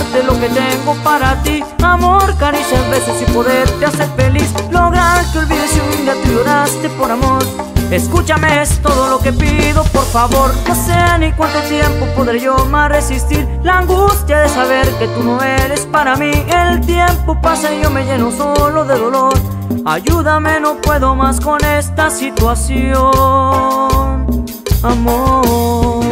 darte lo que tengo para ti. Amor, caricias, besos y poderte hacer feliz. Lograr que olvides si un día tú lloraste por amor. Escúchame, es todo lo que pido, por favor. No sé ni cuánto tiempo podré yo más resistir. La angustia de saber que tú no eres para mí. El tiempo pasa y yo me lleno solo de dolor. Ayúdame, no puedo más con esta situación. Amor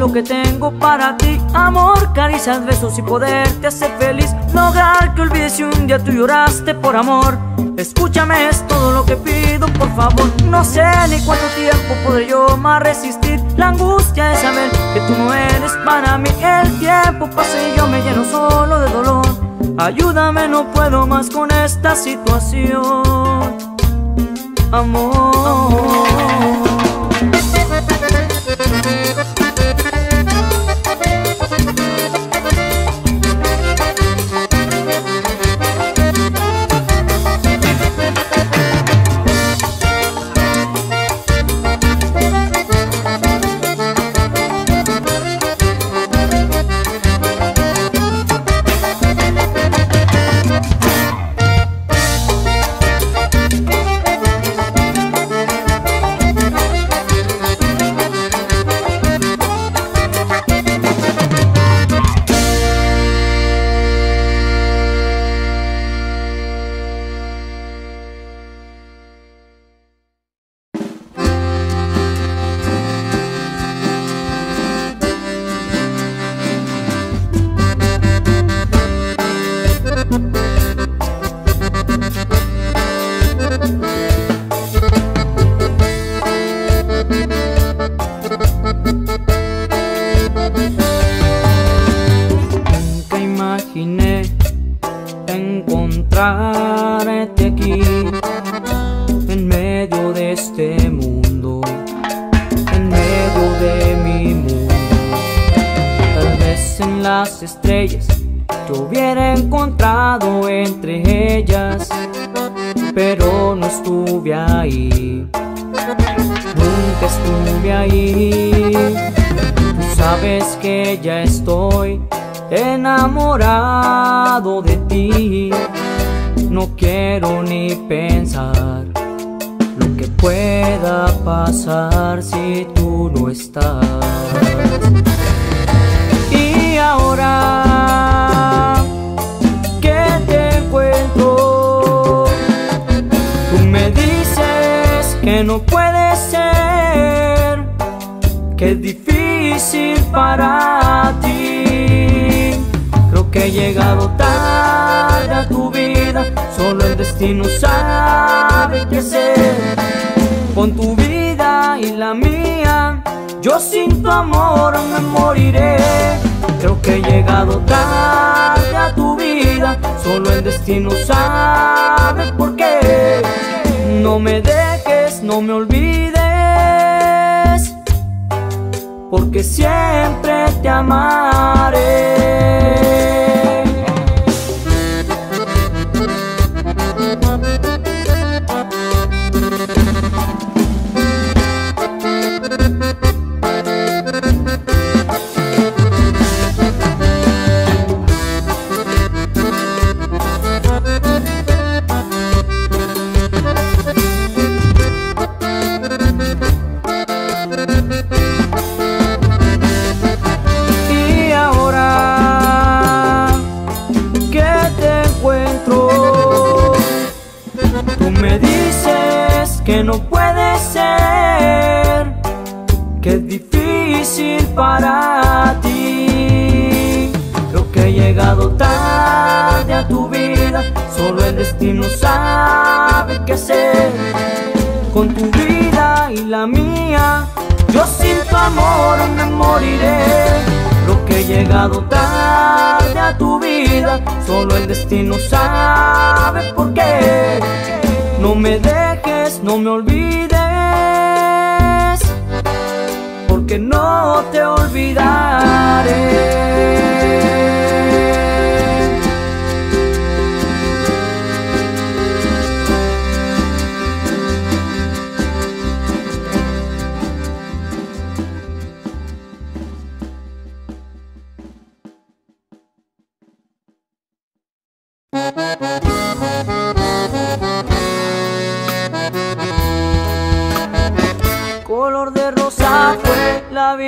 lo que tengo para ti Amor, caricias, besos y poderte hacer feliz. Lograr que olvides si un día tú lloraste por amor. Escúchame, es todo lo que pido, por favor. No sé ni cuánto tiempo podré yo más resistir. La angustia de saber que tú no eres para mí. El tiempo pasa y yo me lleno solo de dolor. Ayúdame, no puedo más con esta situación. Amor el destino sabe qué hacer. Con tu vida y la mía, yo sin tu amor me moriré. Creo que he llegado tarde a tu vida, solo el destino sabe por qué. No me dejes, no me olvides, porque siempre te amaré. No puede ser, que es difícil para ti. Lo que he llegado tarde a tu vida, solo el destino sabe qué hacer con tu vida y la mía. Yo sin tu amor me moriré. Lo que he llegado tarde a tu vida, solo el destino sabe por qué. No me dejes, no me olvides, porque no te olvidaré.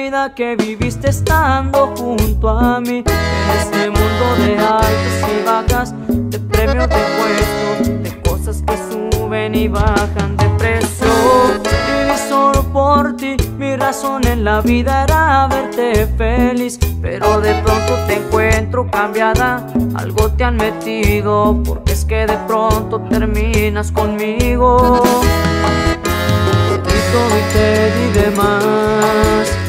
Vida que viviste estando junto a mí. En este mundo de altas y bajas, de premios de puestos De cosas que suben y bajan de precio. Viví solo por ti, mi razón en la vida era verte feliz. Pero de pronto te encuentro cambiada, algo te han metido Porque es que de pronto terminas conmigo. Y te di de más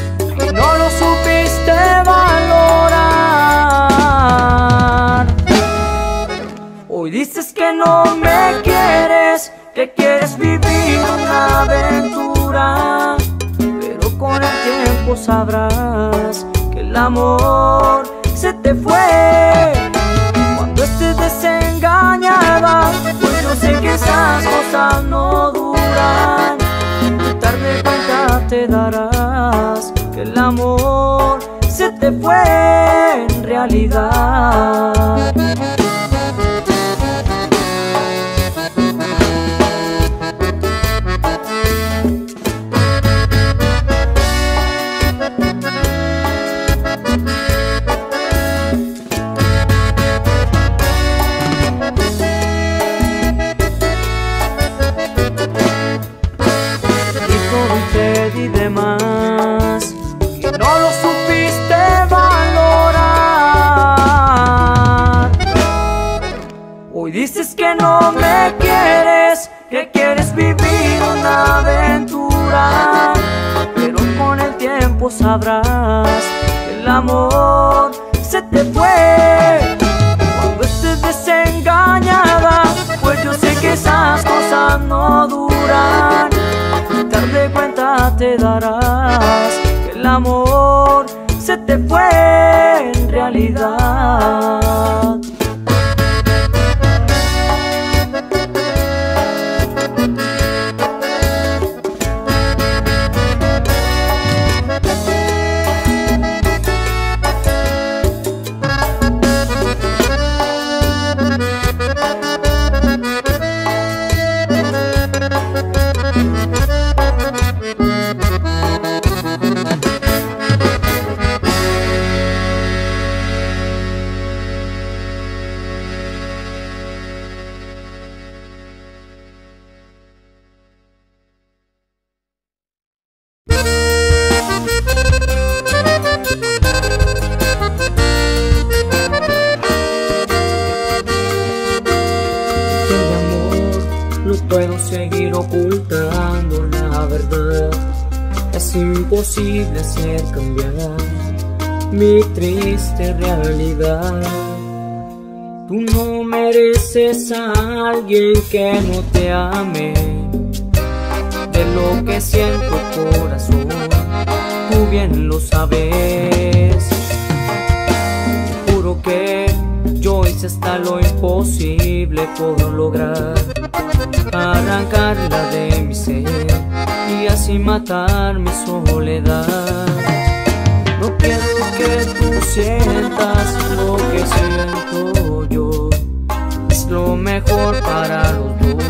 Hoy dices que no me quieres, que quieres vivir una aventura, pero con el tiempo sabrás que el amor se te fue. Cuando estés desengañada, pues yo sé que esas cosas no duran tarde cuenta te darás que el amor se te fue en realidad. Que no me quieres, que quieres vivir una aventura, pero con el tiempo sabrás que el amor se te fue. Cuando estés desengañada, pues yo sé que esas cosas no duran tarde cuenta te darás que el amor se te fue en realidad. Imposible hacer cambiar mi triste realidad. Tú no mereces a alguien que no te ame. De lo que siento corazón, tú bien lo sabes. Juro que yo hice hasta lo imposible por lograr arrancarla de mi ser y así matar mi soledad. No quiero que tú sientas lo que siento yo, es lo mejor para los dos.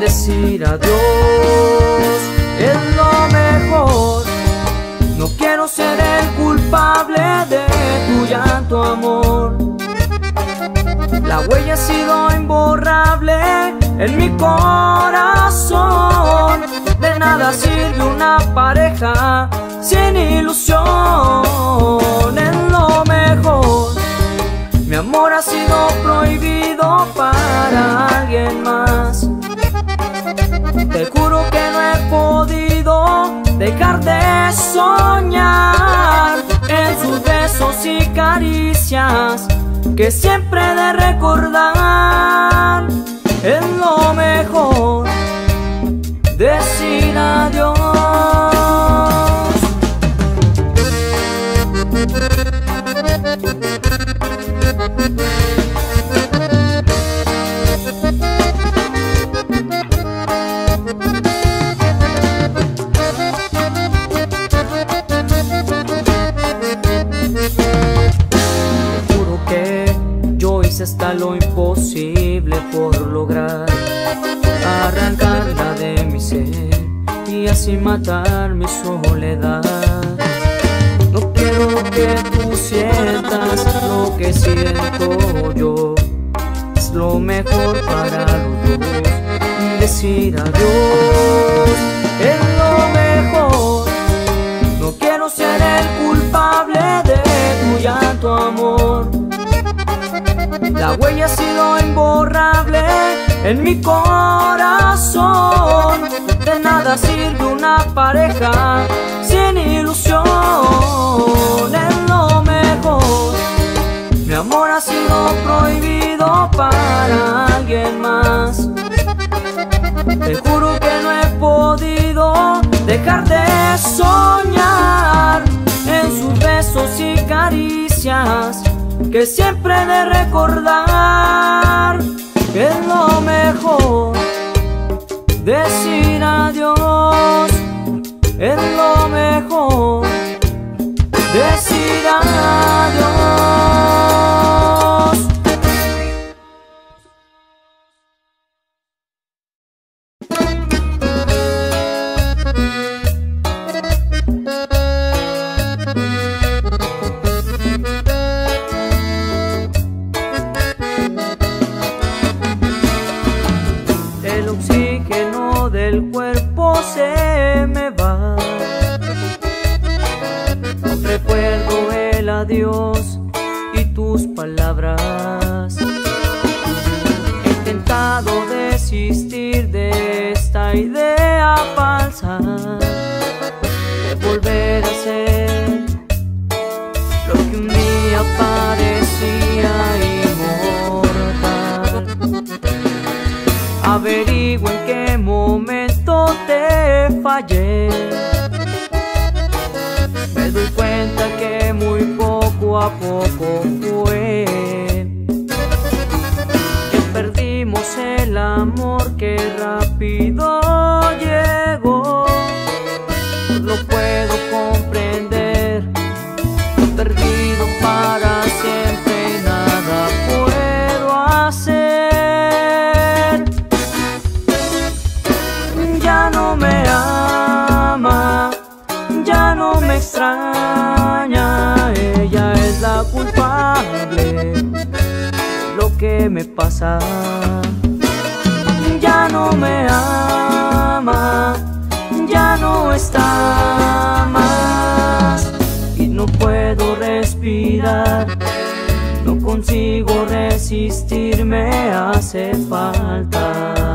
Decir adiós es lo mejor. No quiero ser el culpable de tu llanto, amor. La huella ha sido imborrable en mi corazón. Sirve una pareja sin ilusión. Es lo mejor. Mi amor ha sido prohibido para alguien más. Te juro que no he podido dejar de soñar en sus besos y caricias que siempre de recordar es lo mejor decir adiós. hasta lo imposible por lograr ser así matar mi soledad. No quiero que tú sientas lo que siento yo, es lo mejor para los dos. Decir adiós la huella ha sido imborrable en mi corazón. De nada sirve una pareja sin ilusión. Es lo mejor. Mi amor ha sido prohibido para alguien más. Te juro que no he podido dejar de soñar en sus besos y caricias que siempre de recordar que es lo mejor. Decir adiós es lo mejor. Decir adiós ya no me extraña la culpable lo que me pasa. Ya no me ama, ya no está más y no puedo respirar. No consigo resistir, me hace falta.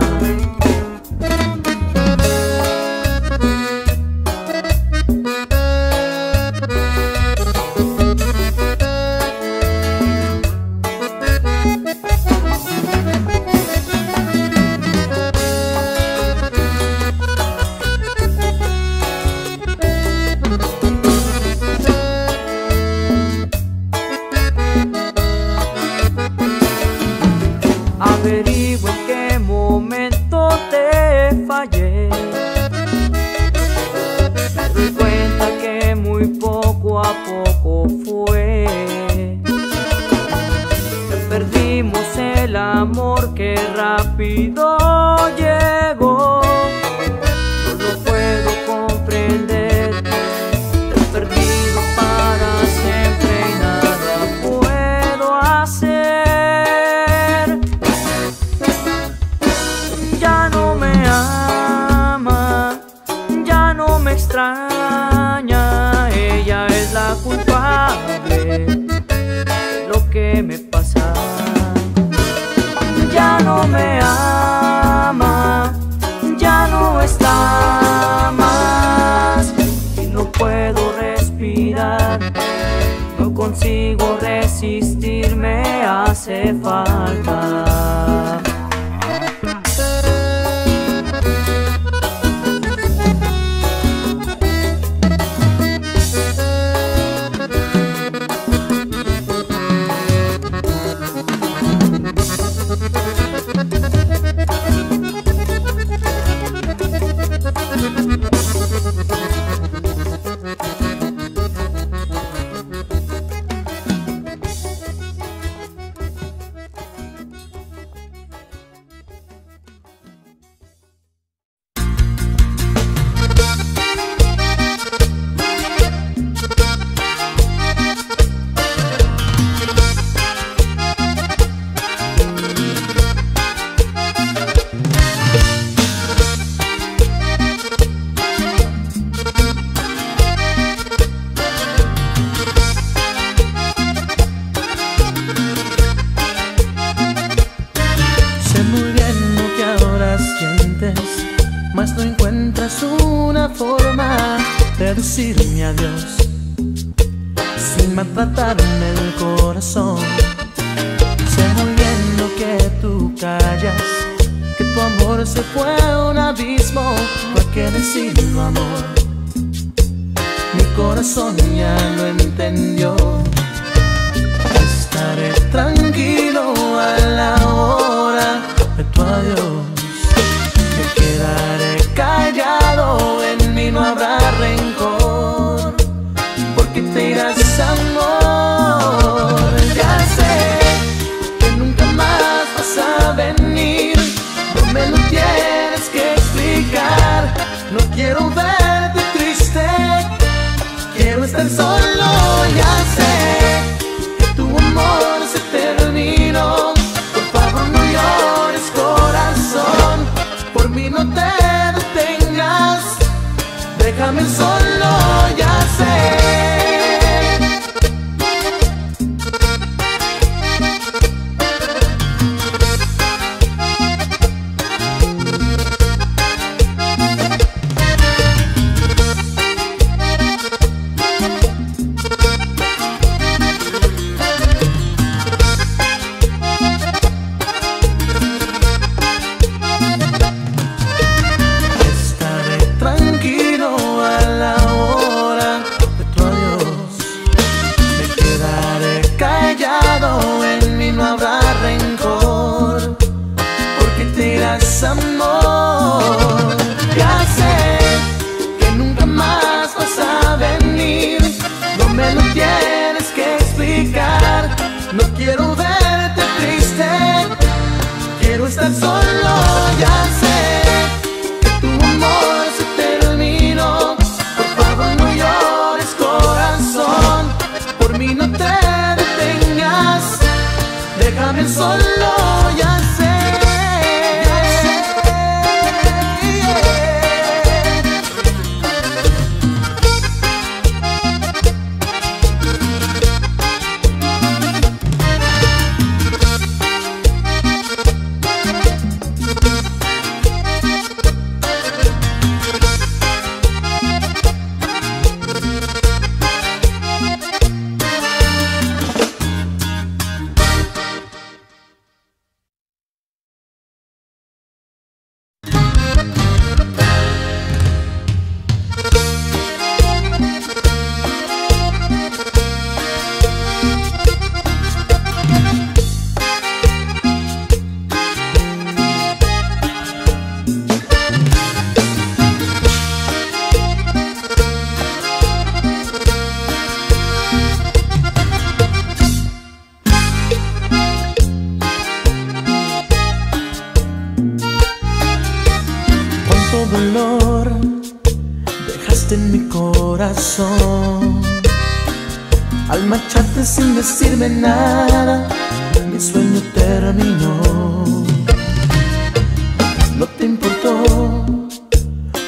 decirme nada, mi sueño terminó. No te importó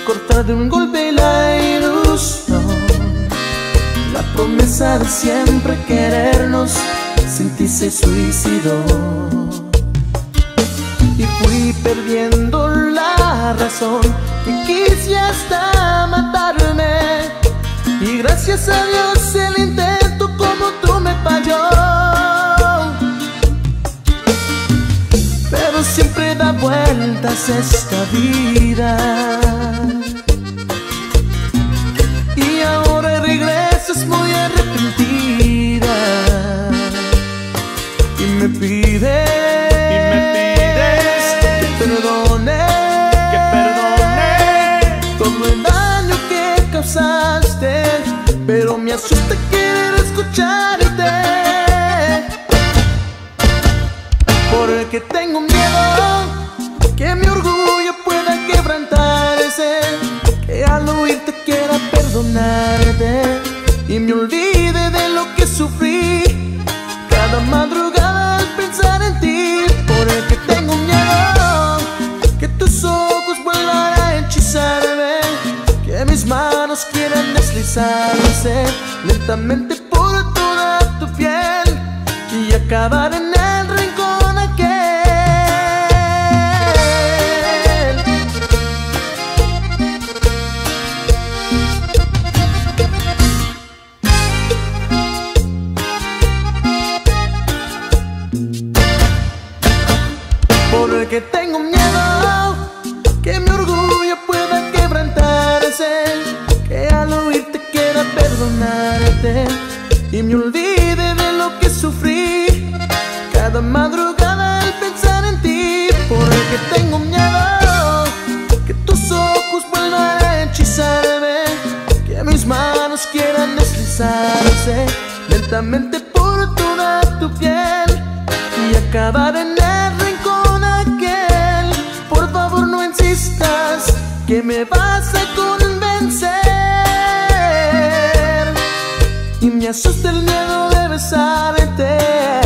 cortar de un golpe la ilusión, la promesa de siempre querernos, sin ti se suicidó. Y fui perdiendo la razón y quise hasta matarme. Y gracias a Dios el vueltas esta vida. Y ahora regresas muy arrepentida. Y me pides Que perdone. Que perdone. Todo el daño que causaste Pero me asusta querer escuchar lentamente por toda tu piel y acabaré porque tengo miedo que tus ojos vuelvan a hechizarme, que mis manos quieran deslizarse lentamente por toda tu piel y acabar en el rincón aquel. Por favor, no insistas que me vas a convencer y me asusta el miedo de besarte.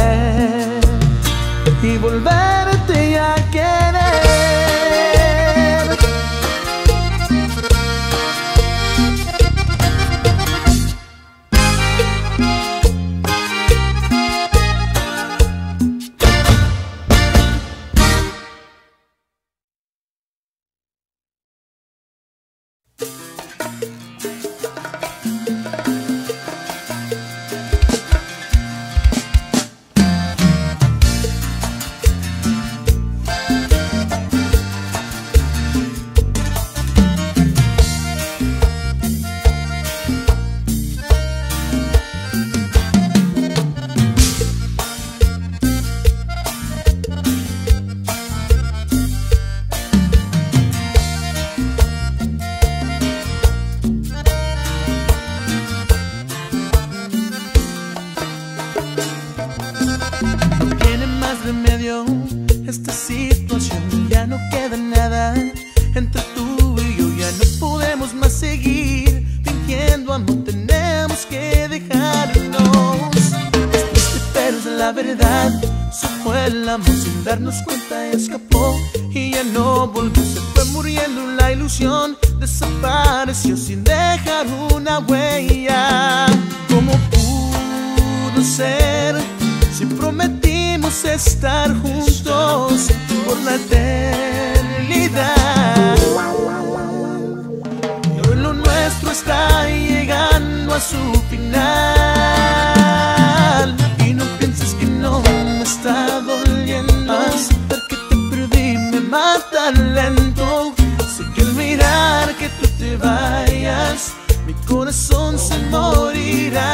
corazón se morirá.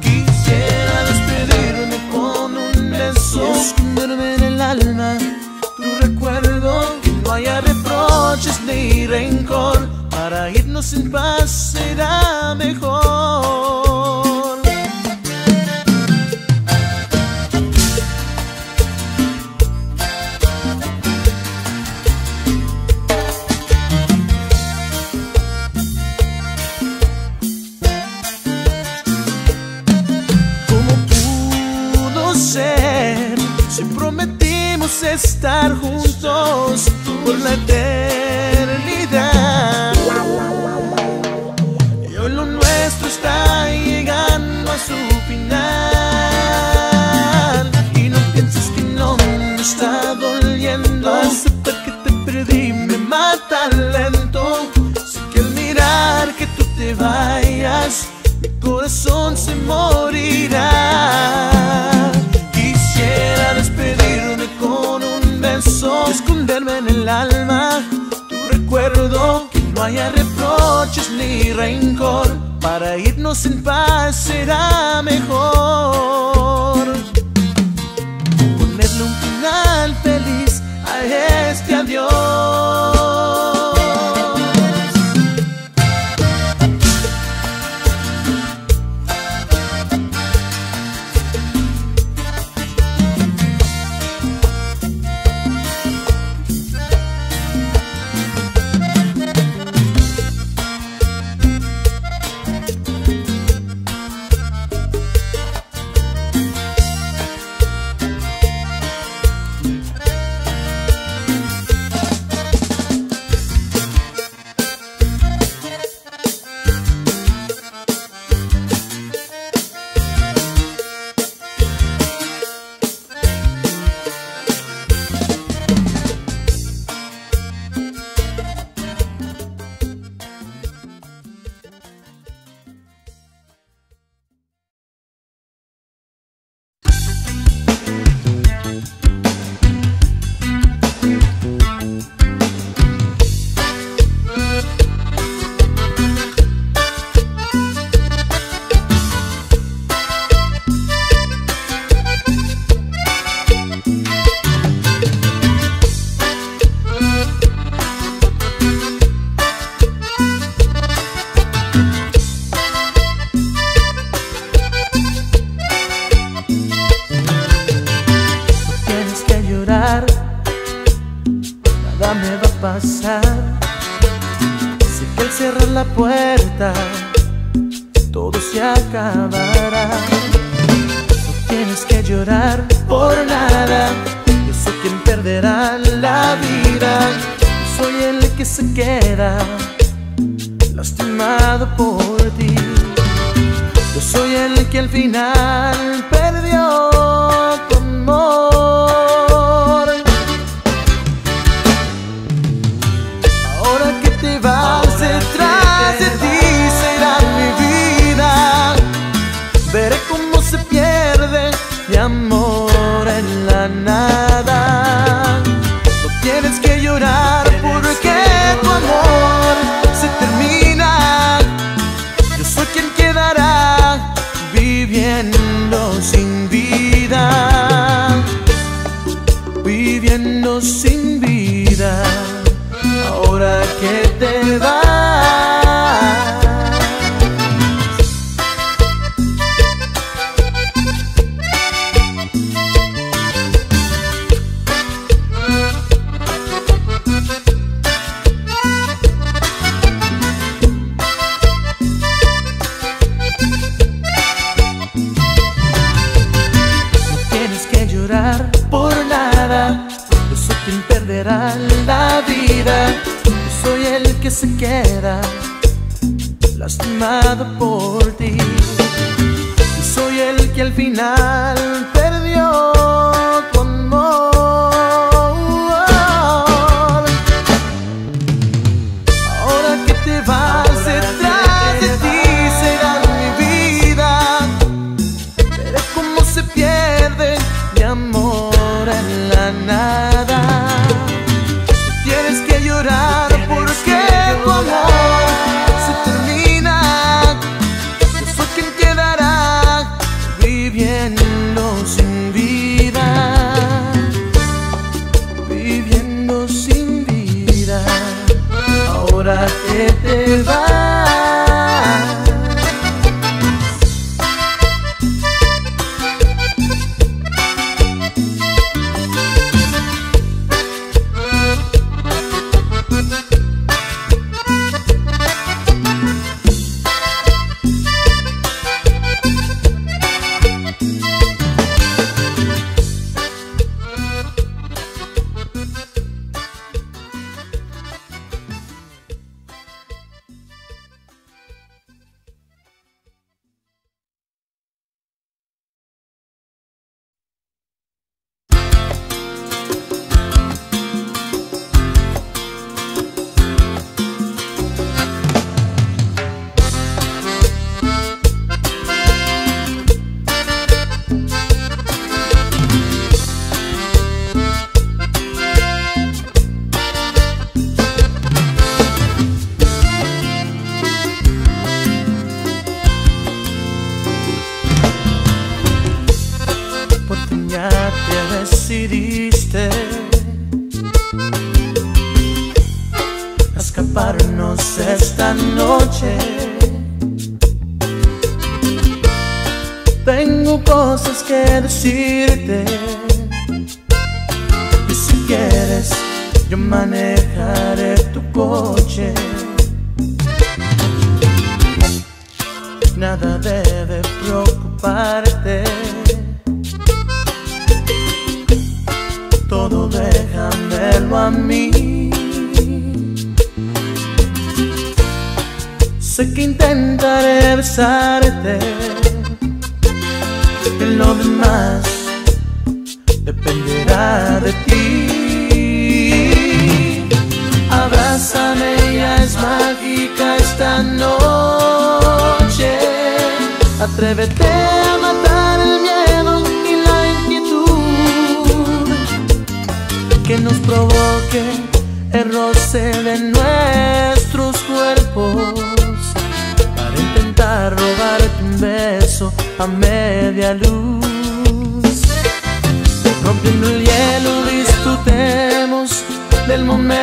Quisiera despedirme con un beso, esconderme en el alma tu recuerdo, que no haya reproches ni rencor, para irnos en paz será mejor. por la. Tu recuerdo, que no haya reproches ni rencor. Para irnos en paz será mejor. Ponerle un final feliz a este adiós. Yum. Atrévete a matar el miedo y la inquietud que nos provoque el roce de nuestros cuerpos para intentar robarte un beso a media luz. Rompiendo el hielo, disfrutemos del momento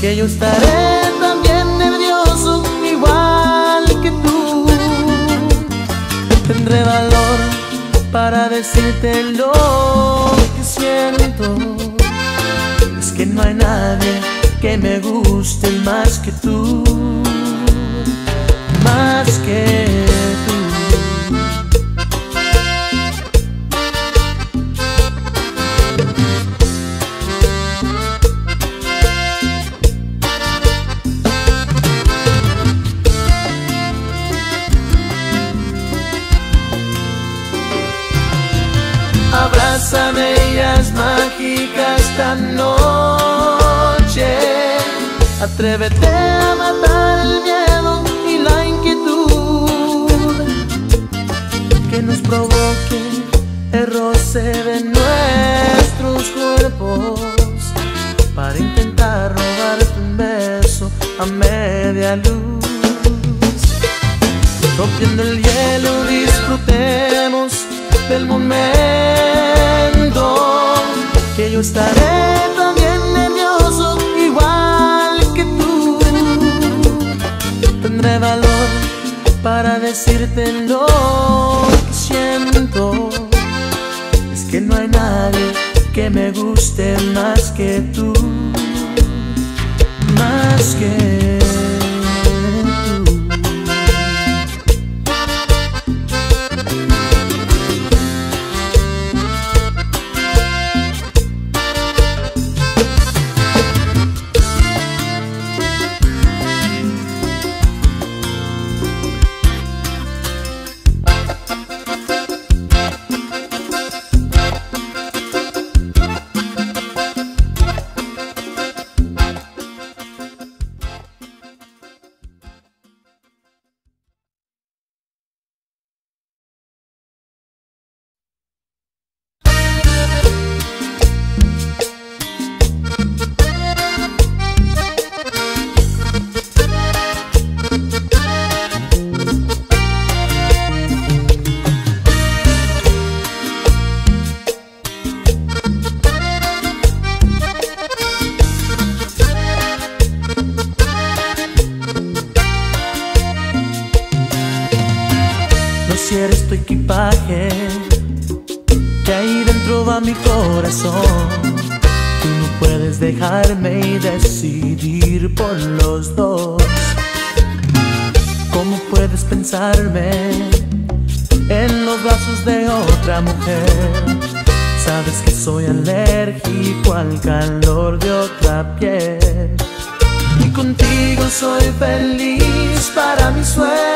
que yo estaré para decirte lo que siento. Es que no hay nadie que me guste más que tú, más que Abrázame, ella es mágica esta noche. Atrévete a matar el miedo y la inquietud que nos provoque el roce de nuestros cuerpos para intentar robarte un beso a media luz. Rompiendo el hielo, disfrutemos del momento yo estaré también nervioso igual que tú. Tendré valor para decirte lo que siento. Es que no hay nadie que me guste más que tú, más que mujer? Sabes que soy alérgico al calor de otra piel. Y contigo soy feliz para mi suerte.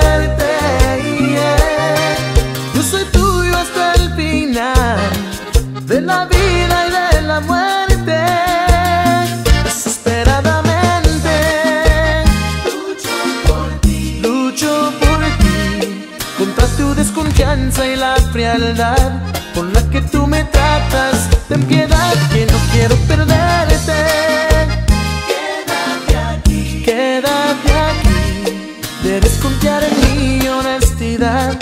Y la frialdad con la que tú me tratas. Ten piedad que no quiero perderte. Quédate aquí, quédate aquí. Debes confiar en mi honestidad.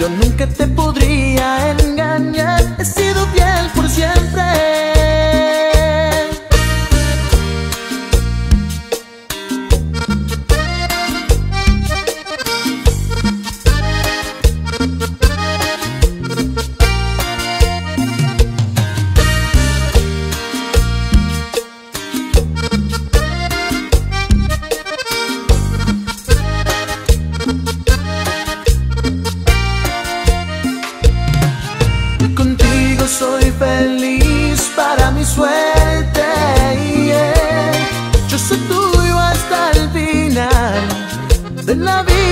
Yo nunca te podría beso tuyo hasta el final de la vida.